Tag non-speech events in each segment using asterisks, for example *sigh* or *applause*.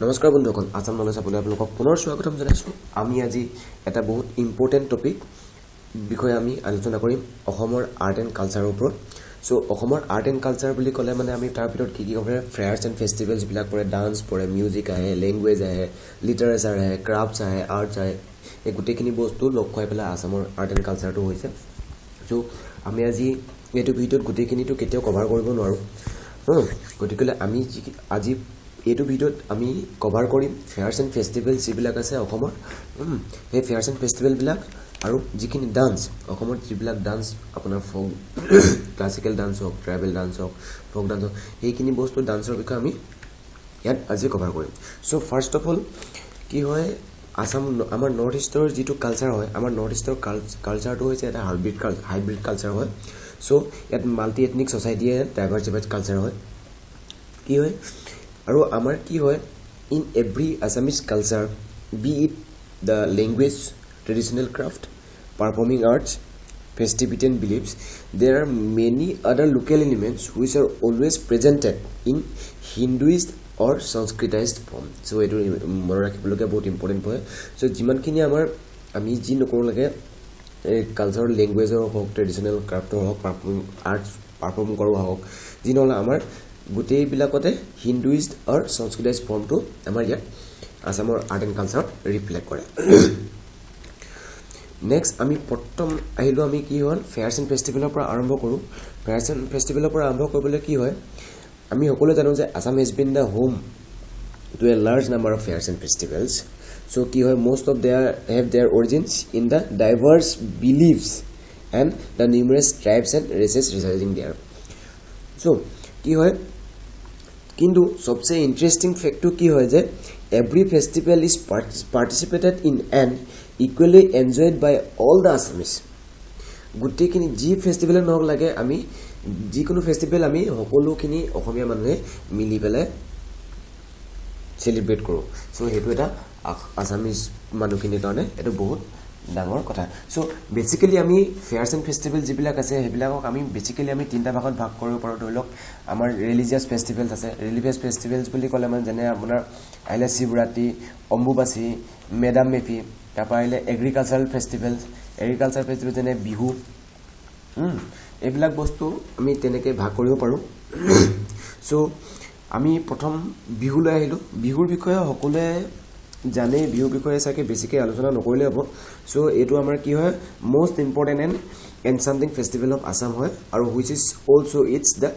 নমস্কাৰ বন্ধুসকল আছাম নলেজ আপুনি আপোনালোকক পুনৰ স্বাগতম জনাইছোঁ। আমি আজি এটা বহুত ইম্পৰ্টেণ্ট টপিক বিষয়ে আমি আলোচনা কৰিম অসমৰ আৰ্ট এণ্ড কালচাৰৰ ওপৰত। চ' অসমৰ আৰ্ট এণ্ড কালচাৰ বুলি ক'লে মানে আমি তাৰ ভিতৰত কি কি ক'ব পাৰে ফেয়াৰ্ছ এণ্ড ফেষ্টিভেলছবিলাক পৰে ডান্স পৰে মিউজিক আহে লেংগুৱেজ আহে লিটাৰেচাৰ আহে ক্ৰাফ্টছ আহে আৰ্টছ আহে এই গোটেইখিনি বস্তু লগ খুৱাই পেলাই আছামৰ আৰ্ট এণ্ড কালচাৰটো হৈছে। চ' আমি আজি এইটো ভিডিঅ'ত গোটেইখিনিতো কেতিয়াও কভাৰ কৰিব নোৱাৰোঁ। গতিকেলৈ আমি যি আজি এইটো ভিডিঅ'ত আমি কভাৰ কৰিম ফেয়াৰ্ছ এণ্ড ফেষ্টিভেল যিবিলাক আছে অসমৰ। সেই ফেয়াৰ্ছ এণ্ড ফেষ্টিভেলবিলাক আৰু যিখিনি ডান্স অসমত যিবিলাক ডান্স আপোনাৰ ফক ক্লাছিকেল ডান্স হওক ট্ৰাইবেল ডান্স হওক ফক ডান্স হওক সেইখিনি বস্তু ডান্সৰ বিষয়ে আমি ইয়াত আজি কভাৰ কৰিম। চ' ফাৰ্ষ্ট অফ অল কি হয় আছাম আমাৰ নৰ্থ ইষ্টৰ যিটো কালচাৰ হয় আমাৰ নৰ্থ ইষ্টৰ কালচাৰটো হৈছে এটা হাইব্ৰিড কাল হাইব্ৰিড কালচাৰ হয়। চ' ইয়াত মাল্টি এথনিক ছ'চাইটিয়ে ডাইভাৰ্চিফাইড কালচাৰ হয়। কি হয় আৰু আমাৰ কি হয় in every Assamese culture be it the language traditional craft performing arts festivity and beliefs there are many other local elements which are always presented in Hinduise or Sanskritised form so' এইটো মনত ৰাখিবলগীয়া বহুত important হয় চ' যিমানখিনি আমাৰ আমি যি নকৰোঁ লাগে এই কালচাৰৰ লেংগুৱেজৰ হওক ট্ৰেডিশ্যনেল ক্ৰাফ্টৰ হওক পাৰফৰ্মিং আৰ্টছ পাৰফৰ্ম কৰোঁ হওক যি নহ'লে আমাৰ গোটেইবিলাকতে হিন্দুইজ আৰু সংস্কৃতাইজ ফৰ্মটো আমাৰ ইয়াত আছামৰ আৰ্ট এণ্ড কালচাৰত ৰিফ্লেক্ট কৰে। নেক্সট আমি প্ৰথম আহিলোঁ আমি কি হ'ল ফেয়াৰ্ছ এণ্ড ফেষ্টিভেলৰ পৰা আৰম্ভ কৰোঁ। ফেয়াৰ্ছ এণ্ড ফেষ্টিভেলৰ পৰা আৰম্ভ কৰিবলৈ কি হয় আমি সকলোৱে জানো যে Assam has been the home to a large number of fairs and festivals so' কি হয় most of their have their origins in the diverse beliefs and the numerous tribes and races recharging there so' কি হয়? কিন্তু সবচে interesting ফেক্টটো কি হয় যে every festival is participated in and equally enjoyed by all the Assamese গোটেইখিনি যি ফেষ্টিভেলে নহওক লাগে আমি যিকোনো ফেষ্টিভেল আমি সকলোখিনি অসমীয়া মানুহে মিলি পেলাই চেলিব্ৰেট কৰোঁ। চ' সেইটো এটা আছামিজ মানুহখিনিৰ কাৰণে এইটো বহুত ডাঙৰ কথা। চ' বেচিকেলি আমি ফেয়াৰ্ছ এণ্ড ফেষ্টিভেল যিবিলাক আছে সেইবিলাকক আমি বেচিকেলি আমি তিনিটা ভাগত ভাগ কৰিব পাৰোঁ। ধৰি লওক আমাৰ ৰিলিজিয়াছ ফেষ্টিভেলছ আছে। ৰিলিজিয়াছ ফেষ্টিভেলছ বুলি ক'লে মানে যেনে আপোনাৰ আহিলে শিৱৰাত্ৰি অম্বুবাচী মেডাম মেফি তাৰপৰা আহিলে এগ্ৰিকালচাৰেল ফেষ্টিভেলছ এগ্ৰিকালচাৰ ফেষ্টিভেল যেনে বিহু এইবিলাক বস্তু আমি তেনেকৈ ভাগ কৰিব পাৰোঁ। *coughs* চ' আমি প্ৰথম বিহুলৈ আহিলোঁ। বিহুৰ বিষয়ে সকলোৱে জানেই বিহুৰ বিষয়ে চাগে বেছিকৈ আলোচনা নকৰিলে হ'ব। চ' এইটো আমাৰ কি হয় most important and enchanting festival of Assam হয় আৰু which is also' its the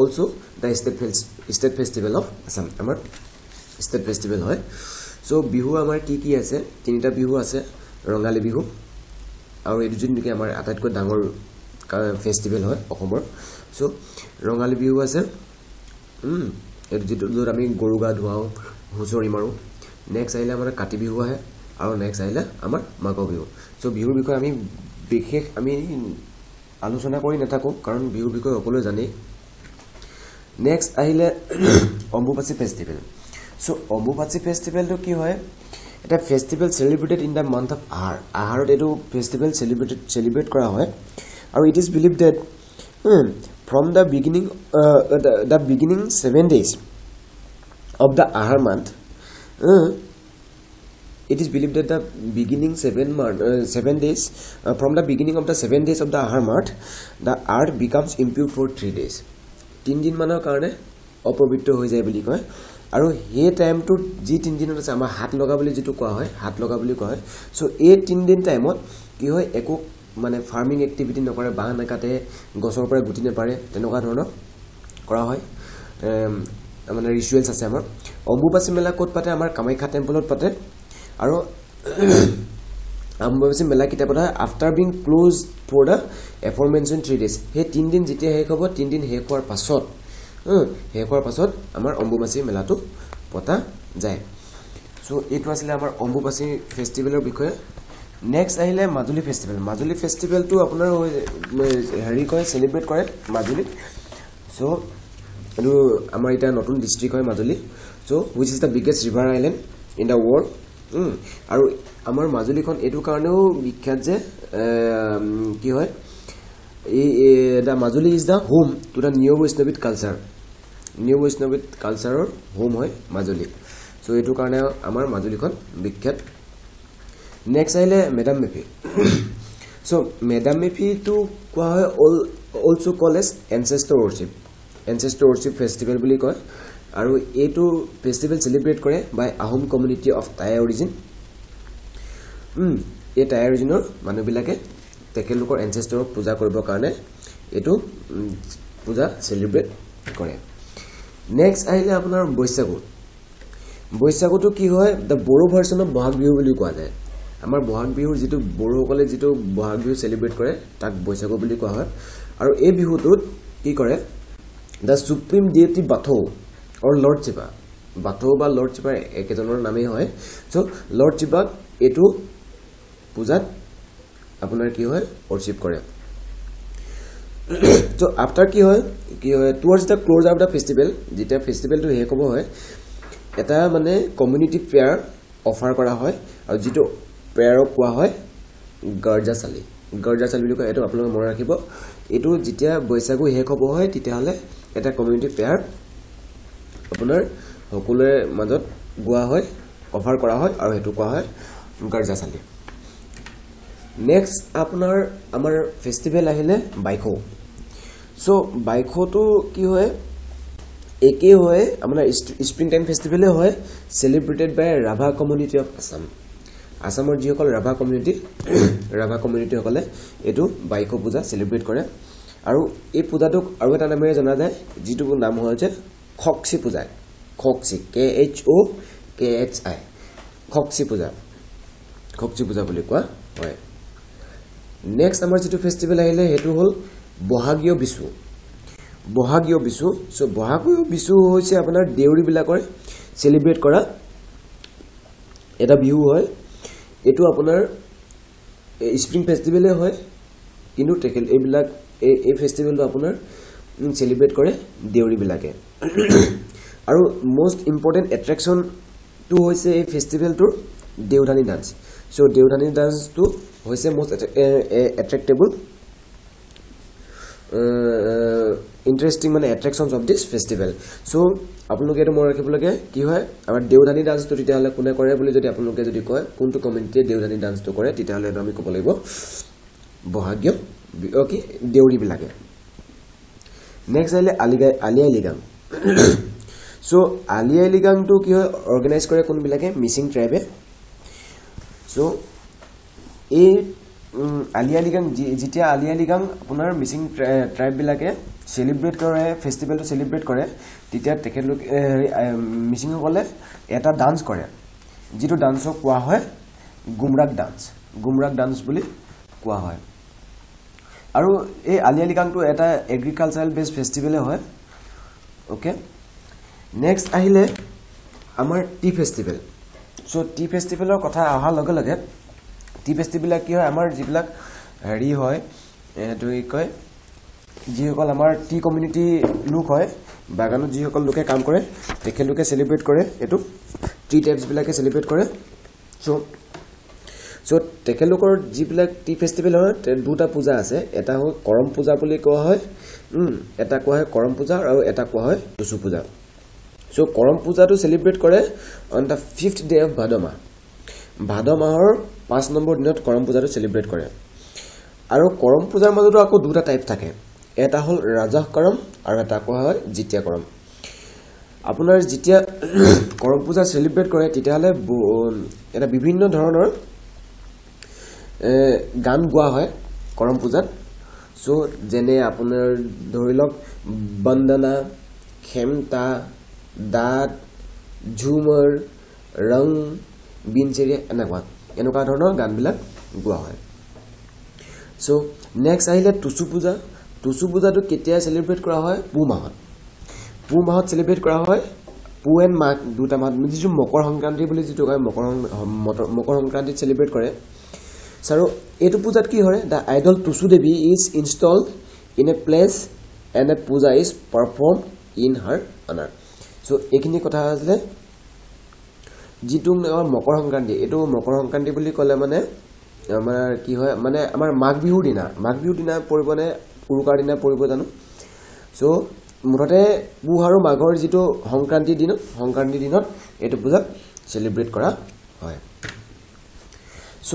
also' the state state festival of Assam আমাৰ ষ্টেট ফেষ্টিভেল হয়। চ' বিহু আমাৰ কি কি আছে তিনিটা বিহু আছে ৰঙালী বিহু আৰু এইটো যোন নেকি আমাৰ আটাইতকৈ ডাঙৰ ফেষ্টিভেল হয় অসমৰ। চ' ৰঙালী বিহু আছে এইটো যিটো য'ত আমি গৰু গা ধুৱাওঁ হুঁচৰি মাৰোঁ। নেক্সট আহিলে আমাৰ কাতি বিহু আহে আৰু নেক্সট আহিলে আমাৰ মাঘ বিহু। চ' বিহুৰ বিষয়ে আমি বিশেষ আমি আলোচনা কৰি নাথাকোঁ কাৰণ বিহুৰ বিষয়ে সকলোৱে জানেই। নেক্সট আহিলে *clears throat* অম্বুবাচী ফেষ্টিভেল চ' অম্বুবাচী ফেষ্টিভেলটো কি হয়? এটা festival celebrated in the month of Ahar আহাৰত এইটো ফেষ্টিভেল চেলিব্ৰেটেড চেলিব্ৰেট কৰা হয়। আৰু it is believe that from the beginning the beginning seven days of the Ahar month it is believe that the beginning seven month seven days from the beginning of the seven days of the Ahar month the earth becomes impure for three days তিনিদিনমানৰ কাৰণে অপবিত্ৰ হৈ যায় বুলি কয় আৰু সেই টাইমটোত যি তিনিদিনত আছে আমাৰ হাত লগা বুলি যিটো কোৱা হয় হাত লগা বুলি কোৱা হয় চ' এই তিনিদিন টাইমত কি হয় একো মানে ফাৰ্মিং এক্টিভিটি নকৰে বাঁহ নাকাটে গছৰ পৰা গুটি নাপাৰে তেনেকুৱা ধৰণৰ কৰা হয় মানে ৰিচুৱেলছ আছে আমাৰ। অম্বুবাচী মেলা ক'ত পাতে? আমাৰ কামাখ্যা টেম্পলত পাতে। আৰু *clears throat* অম্বুবাচী মেলা কেতিয়া পতা। হয় after being closed for the aforementioned three days সেই তিনিদিন যেতিয়া শেষ হ'ব তিনিদিন শেষ হোৱাৰ পাছত শেষ হোৱাৰ পাছত আমাৰ অম্বুবাচী মেলাটো পতা যায়। চ' এইটো আছিলে আমাৰ অম্বুবাচী ফেষ্টিভেলৰ বিষয়ে। নেক্সট আহিলে মাজুলী ফেষ্টিভেল মাজুলী ফেষ্টিভেলটো আপোনাৰ হেৰি কৰে চেলিব্ৰেট কৰে মাজুলীত। চ' এইটো আমাৰ এতিয়া নতুন ডিষ্ট্ৰিক্ট হয় Majuli. So' which is the biggest river island in the world আৰু আমাৰ মাজুলীখন এইটো কাৰণেও বিখ্যাত যে কি হয় এই the Majuli is the home to the new Vaishnavite culture new Vaishnavite কালচাৰৰ হোম হয় মাজুলী। চ' এইটো কাৰণে আমাৰ মাজুলীখন বিখ্যাত। নেক্সট আহিলে মেডাম মেফি চ' মেডাম মেফিটো কোৱা হয় all also' call as ancestor worship ancestor worship festival বুলি কয়। আৰু এইটো ফেষ্টিভেল চেলিব্ৰেট কৰে by Ahom community of Tai origin এই টাই অৰিজিনৰ মানুহবিলাকে তেখেতলোকৰ এনচেষ্টাৰক পূজা কৰিবৰ কাৰণে এইটো পূজা চেলিব্ৰেট কৰে। নেক্সট আহিলে আপোনাৰ বৈশাগু। বৈশাগুটো কি হয় the Bodo version of Bohag Bihu বুলি কোৱা যায়। আমাৰ বহাগ বিহুৰ যিটো বড়োসকলে যিটো বহাগ বিহু চেলিব্ৰেট কৰে তাক বৈশাগু বুলি কোৱা হয়। আৰু এই বিহুটোত কি কৰে the supreme deity Bathou or lord Sipa Bathou বা লৰ্ড চিপাৰ একেজনৰ নামেই হয়। চ' লৰ্ড চিপাক এইটো পূজাত আপোনাৰ কি হয় ৱৰ্শ্বিপ কৰে। *clears throat* চ' আফটাৰ কি হয় কি হয় towards the close of the festival যেতিয়া ফেষ্টিভেলটো শেষ হ'ব হয় এটা মানে কমিউনিটি প্ৰেয়াৰ অফাৰ কৰা হয় আৰু যিটো প্ৰেয়াৰক কোৱা হয় গৰ্জাচালি গৰ্জাচালি বুলি কয় এইটো আপোনালোকে মনত ৰাখিব। এইটো যেতিয়া বৈশাগু শেষ হ'ব হয় তেতিয়াহ'লে এটা কমিউনিটি প্ৰেয়াৰ আপোনাৰ সকলোৰে মাজত গোৱা হয় অফাৰ কৰা হয় আৰু সেইটো কোৱা হয় গৰ্জাচালি নেক্সট আপোনাৰ আমাৰ ফেষ্টিভেল আহিলে বাইখৌ। চ' বাইখৌটো কি হয় একেই হয় আপোনাৰ স্প্ৰিং টাইম ফেষ্টিভেলে হয় celebrated by Rabha community of Assam আছামৰ যিসকল ৰাভা কমিউনিটি ৰাভা কমিউনিটিসকলে এইটো বাইকো পূজা চেলিব্ৰেট কৰে। আৰু এই পূজাটোক আৰু এটা নামেৰে জনা যায় যিটো নাম হৈছে খকচি পূজা। খকচি K H O K H আই খকচি পূজা। খকচি পূজা বুলি কোৱা হয়। নেক্সট আমাৰ যিটো ফেষ্টিভেল আহিলে সেইটো হ'ল বহাগীয় বিচু বহাগীয় বিচু চ' বহাগীয় বিচু হৈছে আপোনাৰ দেউৰীবিলাকৰ চেলিব্ৰেট কৰা এটা বিহু হয়। এইটো আপোনাৰ স্প্ৰিং ফেষ্টিভেলে হয় কিন্তু তেখেত এইবিলাক এই এই ফেষ্টিভেলটো আপোনাৰ চেলিব্ৰেট কৰে দেউৰীবিলাকে। *coughs* আৰু মষ্ট ইম্পৰ্টেণ্ট এট্ৰেকশ্যনটো হৈছে এই ফেষ্টিভেলটোৰ দেউধানী ডান্স চ' দেউধানী ডান্সটো হৈছে মষ্ট এট্ৰেক্টেবল ইণ্টাৰেষ্টিং মানে এট্ৰেকশ্যনছ অফ দিছ ফেষ্টিভেল চ' আপোনালোকে এইটো মনত ৰাখিব লাগে কি হয় আমাৰ দেউধানী ডান্সটো তেতিয়াহ'লে কোনে কৰে বুলি যদি আপোনালোকে যদি কয় কোনটো কমিউনিটিয়ে দেউধানী ডান্সটো কৰে তেতিয়াহ'লে এইটো আমি ক'ব লাগিব বহাগীয় কি দেউৰীবিলাকে। নেক্সট আহিলে আলিগাই আলি আই লিগাং। *coughs* চ' আলি আই লিগাংটো কি হয় অৰ্গেনাইজ কৰে কোনবিলাকে? মিচিং ট্ৰাইবে চ' এই আলি আই লিগাং যেতিয়া আলি আই লিগাং আপোনাৰ মিচিং ট্ৰাই- ট্ৰাইববিলাকে চেলিব্ৰেট কৰে ফেষ্টিভেলটো চেলিব্ৰেট কৰে তেতিয়া তেখেতলোকে মিচিংসকলে এটা ডান্স কৰে। যিটো ডান্সক কোৱা হয় গুমৰাগ ডান্স গুমৰাগ ডান্স বুলি কোৱা হয়। আৰু এই আলি আই লিগাংটো এটা এগ্ৰিকালচাৰেল বেছড ফেষ্টিভেলে হয়। অ'কে নেক্সট আহিলে আমাৰ টি ফেষ্টিভেল চ' টি ফেষ্টিভেলৰ কথা অহাৰ লগে লগে টি ফেষ্টিভেলবিলাক কি হয় আমাৰ যিবিলাক হেৰি হয় এইটো কি কয় যিসকল আমাৰ টি কমিউনিটি লোক হয় বাগানত যিসকল লোকে কাম কৰে তেখেতলোকে চেলিব্ৰেট কৰে এইটো টি টাইপছবিলাকে চেলিব্ৰেট কৰে। চ' চ' তেখেতলোকৰ যিবিলাক টি ফেষ্টিভেল হয় দুটা পূজা আছে। এটা হ'ল কৰম পূজা বুলি কোৱা হয় এটা কোৱা হয় কৰম পূজা আৰু এটা কোৱা হয় টুচু পূজা। চ' কৰম পূজাটো চেলিব্ৰেট কৰে on the fifth day of Bhado মাহ। ভাদ মাহৰ পাঁচ নম্বৰ দিনত কৰম পূজাটো চেলিব্ৰেট কৰে। আৰু কৰম পূজাৰ মাজতো আকৌ দুটা টাইপ থাকে। এটা হ'ল ৰাজহ কৰম আৰু এটা কোৱা হয় জিতিয়া কৰম। আপোনাৰ যেতিয়া *coughs* কৰম পূজা চেলিব্ৰেট কৰে তেতিয়াহ'লে এটা বিভিন্ন ধৰণৰ গান গোৱা হয় কৰম পূজাত। চ' যেনে আপোনাৰ ধৰি লওক বন্দনা খেমতা দাঁত ঝুমৰ ৰং বিনচেৰিয়া এনেকুৱা এনেকুৱা ধৰণৰ গানবিলাক গোৱা হয়। চ' নেক্সট আহিলে টুচু পূজা। টুচু পূজাটো কেতিয়া চেলিব্ৰেট কৰা হয়? পুহ মাহত। পুহ মাহত চেলিব্ৰেট কৰা হয় পুহ এণ্ড মাঘ দুটা মাহত। যিটো মকৰ সংক্ৰান্তি বুলি যিটো কয় মকৰ মকৰ সংক্ৰান্তিত চেলিব্ৰেট কৰে। আৰু এইটো পূজাত কি হয়? The idol Tusu Devi is install in a place and a puja is perform in হাৰ অনাৰ চ' এইখিনি কথা আছিলে। যিটো আমাৰ মকৰ সংক্ৰান্তি এইটো মকৰ সংক্ৰান্তি বুলি ক'লে মানে আমাৰ কি হয় মানে আমাৰ মাঘ বিহুৰ দিনা মাঘ বিহুৰ দিনা পৰিব নে উৰুকাৰ দিনা পৰিব জানো? চ' মুঠতে পুহ আৰু মাঘৰ যিটো সংক্ৰান্তিৰ দিনত সংক্ৰান্তিৰ দিনত এইটো পূজা চেলিব্ৰেট কৰা হয়। চ'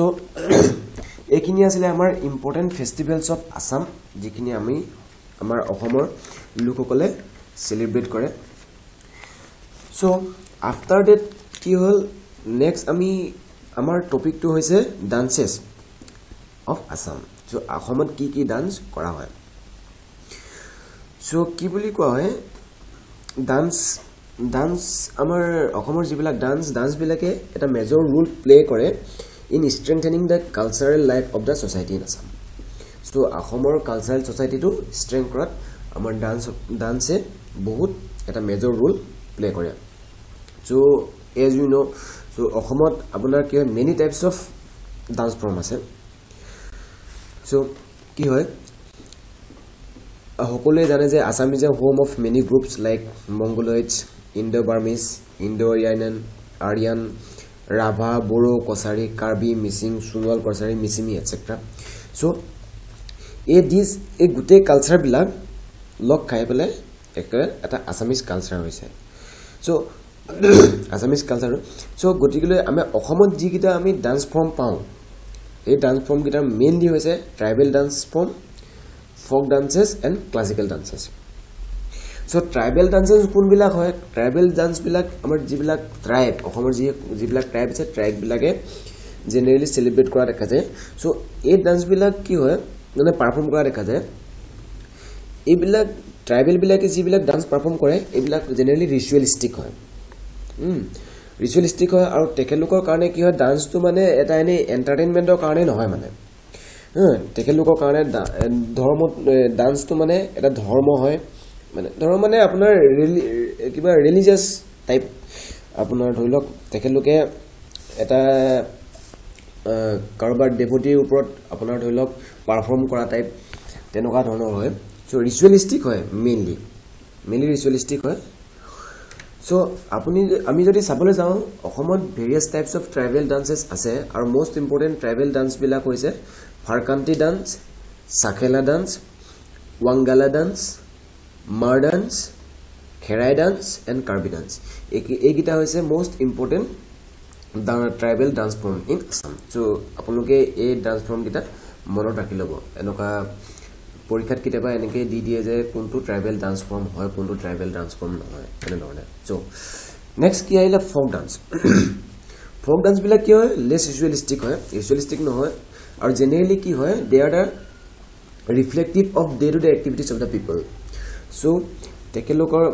*clears throat* এইখিনি আছিলে আমাৰ ইম্পৰ্টেণ্ট ফেষ্টিভেলছ অফ আছাম যিখিনি আমি আমাৰ অসমৰ লোকসকলে চেলিব্ৰেট কৰে। চ' আফটাৰ ডেট কি হ'ল? নেক্সট আমি আমাৰ টপিকটো হৈছে ডান্সেছ অফ আছাম চ' অসমত কি কি ডান্স কৰা হয়? চ' কি বুলি কোৱা হয়? ডান্স ডান্স আমাৰ অসমৰ যিবিলাক ডান্স ডান্সবিলাকে এটা মেজৰ ৰোল প্লে কৰে। In strengthening the cultural life of the society in Assam so' অসমৰ কালচাৰেল ছ'চাইটিটো ষ্ট্ৰেং কৰাত আমাৰ ডান্স ডান্সে বহুত এটা মেজৰ ৰোল প্লে কৰে। চ' এজ ইউ ন' চ' অসমত আপোনাৰ কি হয় many types of dance form আছে। চ' কি হয় সকলোৱে জানে যে Assam is a home of many groups like Mongoloids Indo Burmese Indo Aryan Aryan Rabha Bodo Kachari Karbi Mishing Sonowal Kachari Mishmi etcetera so' এই ডিজ এই গোটেই কালচাৰবিলাক লগ খাই পেলাই একেবাৰে এটা আছামিজ কালচাৰ হৈছে। চ' আছামিজ কালচাৰ চ' গতিকেলৈ আমি অসমত যিকেইটা আমি ডান্স ফৰ্ম পাওঁ এই ডান্স ফৰ্মকেইটাৰ মেইনলি হৈছে tribal dance form folk dances and classical dances so' tribal dances কোনবিলাক হয়? ট্ৰাইবেল ডান্সবিলাক আমাৰ যিবিলাক ট্ৰাইব অসমৰ যি যিবিলাক ট্ৰাইব আছে ট্ৰাইববিলাকে জেনেৰেলি চেলিব্ৰেট কৰা দেখা যায়। চ' এই ডান্সবিলাক কি হয়? মানে পাৰফৰ্ম কৰা দেখা যায়। এইবিলাক ট্ৰাইবেলবিলাকে যিবিলাক ডান্স পাৰফৰ্ম কৰে এইবিলাক জেনেৰেলি ৰিচুৱেলিষ্টিক হয়। ৰিচুৱেলিষ্টিক হয় আৰু তেখেতলোকৰ কাৰণে কি হয়? ডান্সটো মানে এটা এনেই এণ্টাৰটেইনমেণ্টৰ কাৰণে নহয় মানে। তেখেতলোকৰ কাৰণে ধৰ্ম ডান্সটো মানে এটা ধৰ্ম হয়। মানে ধৰ্ম মানে আপোনাৰ কিবা ৰিলিজিয়াছ টাইপ আপোনাৰ ধৰি লওক তেখেতলোকে এটা কাৰোবাৰ দেৱতীৰ ওপৰত আপোনাৰ ধৰি লওক পাৰফৰ্ম কৰা টাইপ তেনেকুৱা ধৰণৰ হয়। চ' ৰিচুৱেলিষ্টিক হয় মেইনলি মেইনলি ৰিচুৱেলিষ্টিক হয়। চ' আপুনি আমি যদি চাবলৈ যাওঁ অসমত various types of tribal dances আছে আৰু মষ্ট ইম্পৰ্টেণ্ট ট্ৰাইবেল ডান্সবিলাক হৈছে Farkanti dance Sakhela dance Wangala dance Mar dance Kherai dance and Karbi dance এইকেইটা হৈছে most important tribal dance form in Assam so' আপোনালোকে এই ডান্স ফৰ্মকেইটা মনত ৰাখি ল'ব এনেকুৱা পৰীক্ষাত কেতিয়াবা এনেকৈ দি দিয়ে যে কোনটো ট্ৰাইবেল ডান্স ফৰ্ম হয় কোনটো ট্ৰাইবেল ডান্স ফৰ্ম নহয় এনেধৰণে চ' নেক্সট কি আহিলে ফক ডান্স ফক ডান্সবিলাক কি হয় লেছ ৰিচুৱেলিষ্টিক হয় ৰিচুৱেলিষ্টিক নহয় আৰু জেনেৰেলি কি হয় they are the reflective of day to day activities of the people so' তেখেতলোকৰ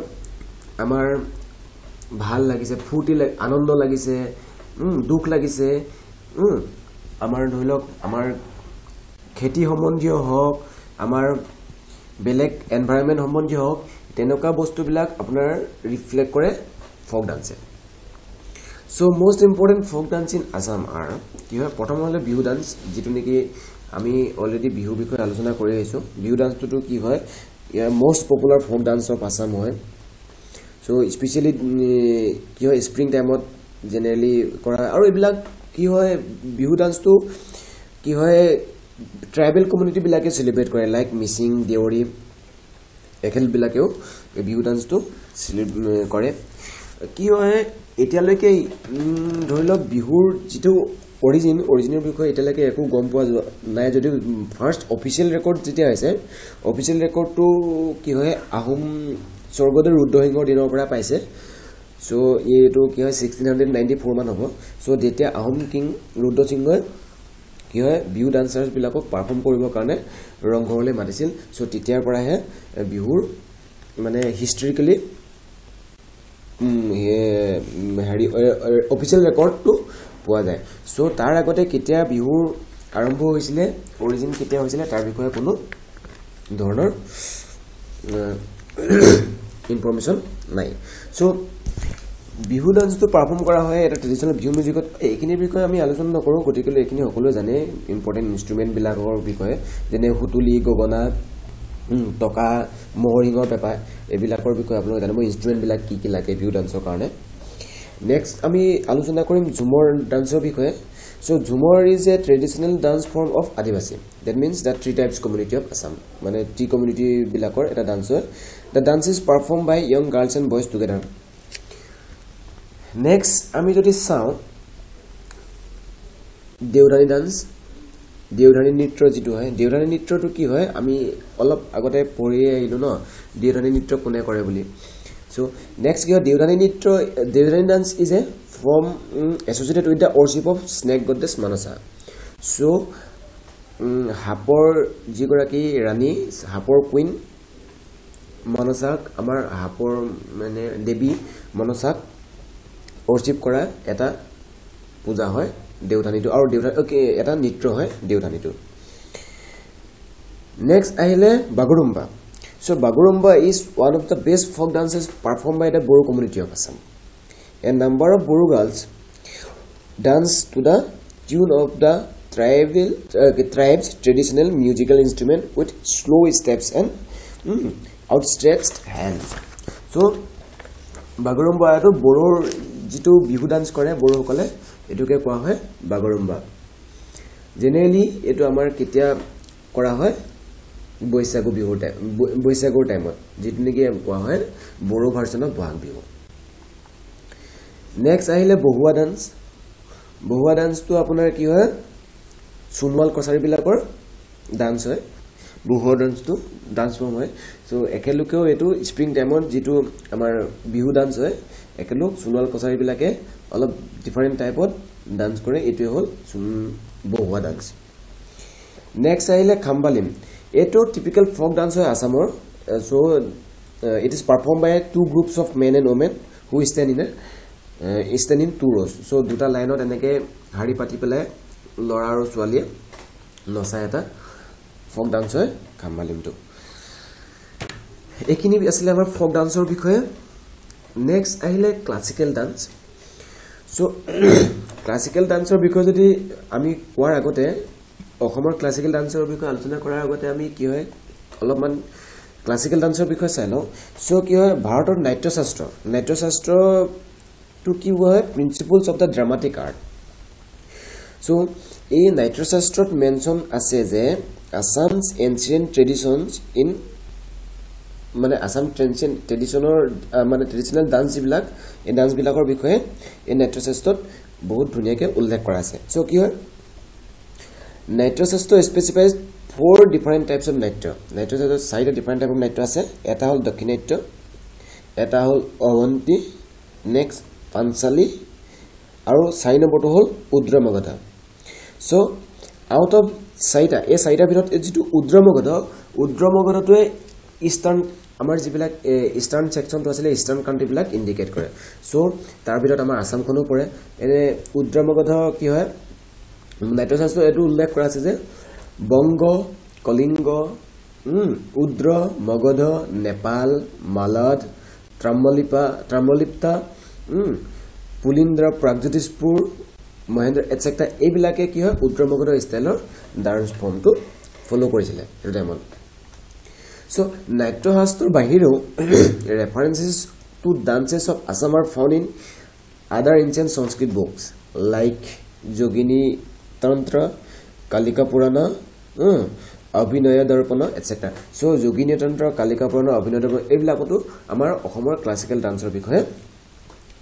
আমাৰ ভাল লাগিছে ফূৰ্তি আনন্দ লাগিছে দুখ লাগিছে আমাৰ ধৰি লওক আমাৰ খেতি সম্বন্ধীয় হওক আমাৰ বেলেগ এনভাইৰমেণ্ট সম্বন্ধীয় হওক তেনেকুৱা বস্তুবিলাক আপোনাৰ ৰিফ্লেক্ট কৰে folk ডান্সে so' most important folk dance in Assam are কি হয় প্ৰথম হ'লে বিহু ডান্স যিটো নেকি আমি অলৰেডি বিহুৰ বিষয়ে আলোচনা কৰি আহিছোঁ। বিহু ডান্সটোতো কি হয় ইয়াৰ most popular folk dance of Assam হয় চ' স্পেচিয়েলি কি হয় স্প্ৰিং টাইমত জেনেৰেলি কৰা হয় আৰু এইবিলাক কি হয় বিহু ডান্সটো কি হয় ট্ৰাইবেল কমিউনিটিবিলাকে চেলিব্ৰেট কৰে লাইক মিচিং দেউৰী এখেতবিলাকেও বিহু ডান্সটো কৰে কি হয় এতিয়ালৈকে ধৰি লওক বিহুৰ যিটো অৰিজিন অৰিজিনৰ বিষয়ে এতিয়ালৈকে একো গম পোৱা যোৱা নাই যদিও ফাৰ্ষ্ট অফিচিয়েল ৰেকৰ্ড যেতিয়া হৈছে অফিচিয়েল ৰেকৰ্ডটো কি হয় আহোম স্বৰ্গদেৱ ৰুদ্ৰসিংহৰ দিনৰ পৰা পাইছে। চ' এইটো কি হয় ছিক্সটিন হাণ্ড্ৰেড নাইণ্টি ফ'ৰ মান হ'ব। চ' তেতিয়া আহোম কিং ৰুদ্ৰসিংহই কি হয় বিহু ডান্সাৰ্ছবিলাকক পাৰফৰ্ম কৰিবৰ কাৰণে ৰংঘৰলৈ মাতিছিল। চ' তেতিয়াৰ পৰাহে বিহুৰ মানে হিষ্টৰিকেলি হেৰি অফিচিয়েল ৰেকৰ্ডটো পোৱা যায়। চ' তাৰ আগতে কেতিয়া বিহুৰ আৰম্ভ হৈছিলে অৰিজিন কেতিয়া হৈছিলে তাৰ বিষয়ে কোনো ধৰণৰ ইনফৰ্মেশ্যন নাই। চ' বিহু ডান্সটো পাৰফৰ্ম কৰা হয় এটা ট্ৰেডিশ্যনেল বিহু মিউজিকত এইখিনিৰ বিষয়ে আমি আলোচনা নকৰোঁ গতিকে এইখিনি সকলোৱে জানে ইম্পৰ্টেণ্ট ইনষ্ট্ৰুমেণ্টবিলাকৰ বিষয়ে যেনে সুতুলি গগনা টকা মহৰিঙৰ পেপা এইবিলাকৰ বিষয়ে আপোনালোকে জানিব। ইনষ্ট্ৰুমেণ্টবিলাক কি কি লাগে বিহু ডান্সৰ কাৰণে। নেক্সট আমি আলোচনা কৰিম ঝুমৰ ডান্সৰ বিষয়ে। So' Jhumur is a traditional dance form of Adivasi that means the three types community of Assam মানে টি কমিউনিটিবিলাকৰ এটা ডান্স হয়। The dance is perform by young girls and boys together next আমি যদি চাওঁ দেউধানী ডান্স দেউধানী নৃত্য যিটো হয় দেউধানী নৃত্যটো কি হয় আমি অলপ আগতে পঢ়িয়ে আহিলোঁ ন দেউধানী নৃত্য কোনে কৰে বুলি। চ' নেক্সট কি হয় দেউধানী নৃত্য Deodhani dance is a from associated with the worship of snake goddess Manasa so' সাপৰ যিগৰাকী ৰাণী সাপৰ কুইন মনসাক আমাৰ সাপৰ মানে দেৱী মনসাক অৰ্চিপ কৰা এটা পূজা হয় দেউধানীটো আৰু দেউধা এটা নৃত্য হয় দেউধানীটো নেক্সট আহিলে Bagurumba so' Bagurumba is one of the best folk dances perform by the Bodo community of Assam a number of Bodo girls dance to the tune of the tribal tribes traditional musical instrument with slow' steps and outstretched hand so' Bagurumba এইটো বড়োৰ যিটো Bihu dance কৰে বড়োসকলে এইটোকে কোৱা হয় Bagurumba generally এইটো আমাৰ কেতিয়া কৰা হয় বৈশাগু বিহুৰ টাইম বৈশাগুৰ টাইমত যিটো নেকি কোৱা হয় Bodo version of Bohag Bihu. Next আহিলে বহুৱা ডান্স বহুৱা ডান্সটো আপোনাৰ কি হয়? সোণোৱাল কছাৰীবিলাকৰ ডান্স হয়। বহুৱা ডান্সটো ডান্স ফৰ্ম হয়। চ' একেলোকেও এইটো স্প্ৰিং টাইমত যিটো আমাৰ বিহু ডান্স হয় একেলোক সোণোৱাল কছাৰীবিলাকে অলপ ডিফাৰেণ্ট টাইপত ডান্স কৰে। এইটোৱে হ'ল বহুৱা ডান্স নেক্সট আহিলে খাম্বালিম। এইটো টিপিকেল ফক ডান্স হয় আছামৰ so' it is perform by two groups of men and women who stand in a stand in two rows so' দুটা লাইনত এনেকৈ শাৰী পাতি পেলাই ল'ৰা আৰু ছোৱালীয়ে নচা এটা ফক ডান্স হয় খাম্বালিমটো। এইখিনি আছিলে আমাৰ ফক ডান্সৰ বিষয়ে। নেক্সট আহিলে ক্লাছিকেল ডান্স চ' ক্লাছিকেল ডান্সৰ বিষয়ে যদি আমি কোৱাৰ আগতে অসমৰ ক্লাছিকেল ডান্সৰ বিষয়ে আলোচনা কৰাৰ আগতে আমি কি হয় অলপমান ক্লাছিকেল ডান্সৰ বিষয়ে চাই লওঁ। চ' কি হয় ভাৰতৰ নাট্যশাস্ত্ৰ নাট্যশাস্ত্ৰটো কি হয় principles of the dramatic art so' এই নাট্যশাস্ত্ৰত মেনশ্যন আছে যে আছামছ এনচিয়েণ্ট ট্ৰেডিশ্যনছ ইন মানে আছাম ট্ৰেডিশ্যন ট্ৰেডিশ্যনৰ মানে ট্ৰেডিশ্যনেল ডান্স যিবিলাক এই ডান্সবিলাকৰ বিষয়ে এই নাট্যশাস্ত্ৰত বহুত ধুনীয়াকৈ উল্লেখ কৰা আছে। চ' কি হয় Natyashastra specifies for different types of নাট্য নাট্যশাস্ত্ৰত চাৰিটা ডিফাৰেণ্ট টাইপ অফ নাট্য আছে। এটা হ'ল দক্ষিণাট্য এটা হ'ল অৱন্তী নেক্সট পাঞ্চালী আৰু চাৰি নম্বৰটো হ'ল উদ্ৰমগধ। চ' আউট অফ চাৰিটা এই চাৰিটাৰ ভিতৰত যিটো উদ্ৰমগধ উদ্ৰমগধটোৱে ইষ্টাৰ্ণ আমাৰ যিবিলাক ইষ্টাৰ্ণ ছেকশ্যনটো আছিলে ইষ্টাৰ্ণ কাণ্ট্ৰিবিলাক ইণ্ডিকেট কৰে। চ' তাৰ ভিতৰত আমাৰ আছামখনো পৰে। এনে উদ্ৰমগধ কি হয়? নাট্যশাস্ত্ৰ এইটো উল্লেখ কৰা আছে যে বংগ কলিংগ উদ্ৰ মগধ নেপাল মালদ ত্ৰাম্বলিপা ত্ৰাম্বলিপ্তা পুলিন্দ্ৰ প্ৰাগজ্যোতিষপুৰ মহেন্দ্ৰ এটচেট্ৰা এইবিলাকে কি হয় উদ্ৰ মগধৰ ষ্টাইলৰ ডান্স ফৰ্মটো ফ'ল' কৰিছিলে সেইটো টাইমত চ' নাট্যশাস্ত্ৰৰ বাহিৰেও references to dances of Assam are found in other ancient Sanskrit books like Yogini Tantra Kalika পুৰাণ অভিনয় দৰ্পণ এটচেট্ৰা চ' যোগিনী তন্ত্ৰ কালিকা পুৰাণ অভিনয় দৰ্পণ এইবিলাকতো আমাৰ অসমৰ ক্লাছিকেল ডান্সৰ বিষয়ে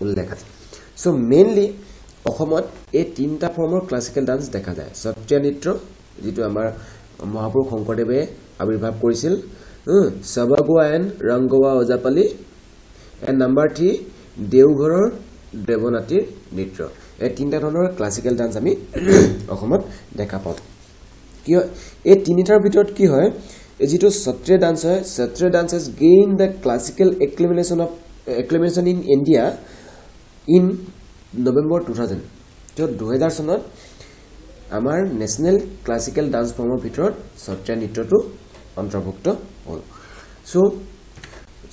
উল্লেখ আছে। চ' মেইনলি অসমত এই তিনিটা ফৰ্মৰ ক্লাছিকেল ডান্স দেখা যায়। সত্ৰীয়া নৃত্য যিটো আমাৰ মহাপুৰুষ শংকৰদেৱে আৱিৰ্ভাৱ কৰিছিল চাবাগোৱা and ৰংগোৱা Ojapali and number three দেওঘৰৰ দেৱনাতীৰ নৃত্য। এই তিনিটা ধৰণৰ ক্লাছিকেল ডান্স আমি *clears throat* অসমত দেখা পাওঁ। কি হয় এই তিনিটাৰ ভিতৰত কি হয় যিটো সত্ৰীয়া ডান্স হয় Sattriya dance has gain the classical acclamation of acclamation in India in November two thousand to' দুহেজাৰ চনত আমাৰ নেশ্যনেল ক্লাছিকেল ডান্স ফৰ্মৰ ভিতৰত সত্ৰীয়া নৃত্যটো অন্তৰ্ভুক্ত হ'ল। চ'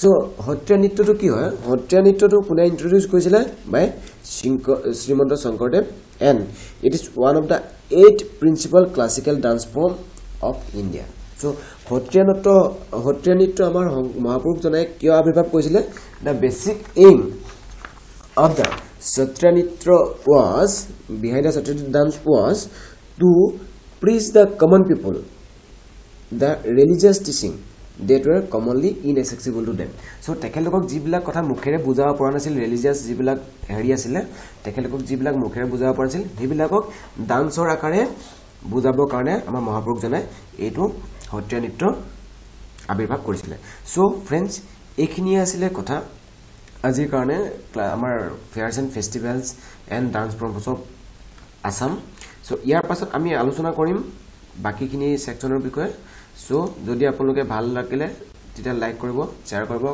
চ' সত্ৰীয়া নৃত্যটো কি হয় সত্ৰীয়া নৃত্যটো কোনে ইণ্ট্ৰডিউচ কৰিছিলে by Srimanta Sankardev and it is one of the eight principal classical dance form of India so' Sattriya নৃত্য সত্ৰীয়া নৃত্য আমাৰ মহাপুৰুষজনাই কিয় আৱিৰ্ভাৱ কৰিছিলে the basic aim of the Sattriya was behind the Sattriya dance was to preach the common people the religious teaching that were commonly inaccessible to them so' তেখেতলোকক যিবিলাক কথা মুখেৰে বুজাব পৰা নাছিল ৰিলিজিয়াছ যিবিলাক হেৰি আছিলে তেখেতলোকক যিবিলাক মুখেৰে বুজাব পৰা নাছিল সেইবিলাকক ডান্সৰ আকাৰে বুজাবৰ কাৰণে আমাৰ মহাপুৰুষজনে এইটো সত্ৰীয়া নৃত্যৰ আৱিৰ্ভাৱ কৰিছিলে। চ' ফ্ৰেণ্ডছ এইখিনিয়ে আছিলে কথা। আজিৰ কাৰণে আমাৰ fairs and festivals and dance forms of Assam. So' ইয়াৰ পাছত আমি আলোচনা কৰিম বাকীখিনি ছেকশ্যনৰ বিষয়ে। চ' যদি আপোনালোকে ভাল লাগিলে তেতিয়া লাইক কৰিব শ্বেয়াৰ কৰিব